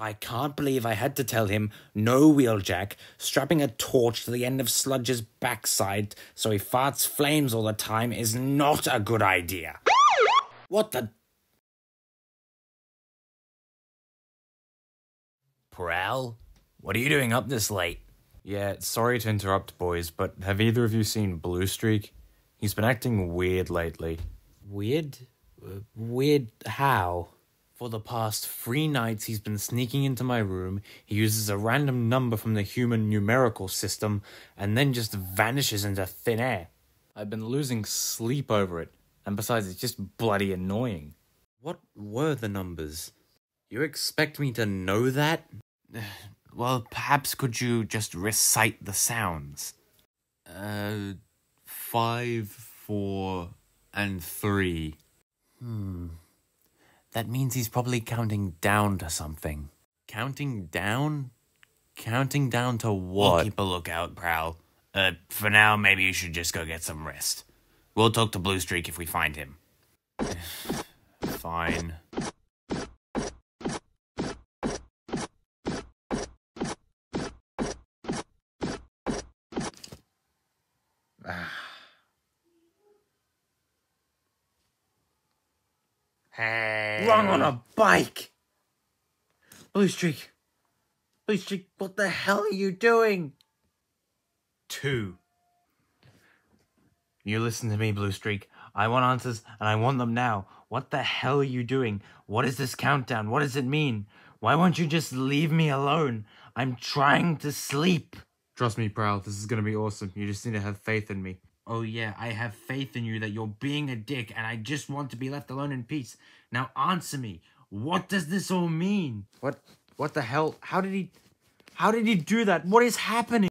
I can't believe I had to tell him no wheeljack, strapping a torch to the end of Sludge's backside so he farts flames all the time is not a good idea. what the? Prowl? What are you doing up this late? Yeah, sorry to interrupt, boys, but have either of you seen Blue Streak? He's been acting weird lately. Weird? Uh, weird how? For the past three nights, he's been sneaking into my room. He uses a random number from the human numerical system and then just vanishes into thin air. I've been losing sleep over it, and besides, it's just bloody annoying. What were the numbers? You expect me to know that? Well, perhaps could you just recite the sounds? Uh, five, four, and three. Hmm. That means he's probably counting down to something. Counting down? Counting down to what? We'll keep a lookout, Prowl. Uh, for now, maybe you should just go get some rest. We'll talk to Blue Streak if we find him. Fine. Hey. Wrong on a bike! Blue Streak! Blue Streak, what the hell are you doing? Two. You listen to me, Blue Streak. I want answers, and I want them now. What the hell are you doing? What is this countdown? What does it mean? Why won't you just leave me alone? I'm trying to sleep. Trust me, Prowl. This is gonna be awesome. You just need to have faith in me. Oh, yeah, I have faith in you that you're being a dick, and I just want to be left alone in peace. Now answer me. What does this all mean? What? What the hell? How did he? How did he do that? What is happening?